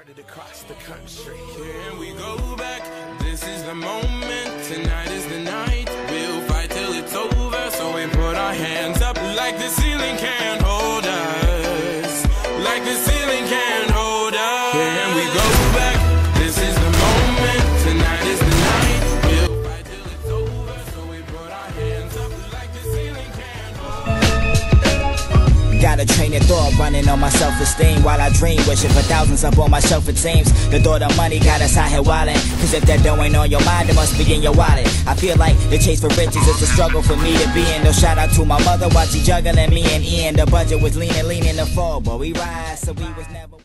spread across the country. Can we go back? This is the moment. Tonight is the night. We'll fight till it's over. So we put our hands up like the ceiling can't hold us. Like the ceiling can't hold us. Can we go back? Got a train of thought running on my self-esteem While I dream, wishing for thousands up on my shelf it seems. The thought of money got us out here wildin' Cause if that dough ain't on your mind, it must be in your wallet. I feel like the chase for riches is a struggle for me to be in. No shout out to my mother while she juggling me and Ian. The budget was leaning, leaning to fall But we rise, so we was never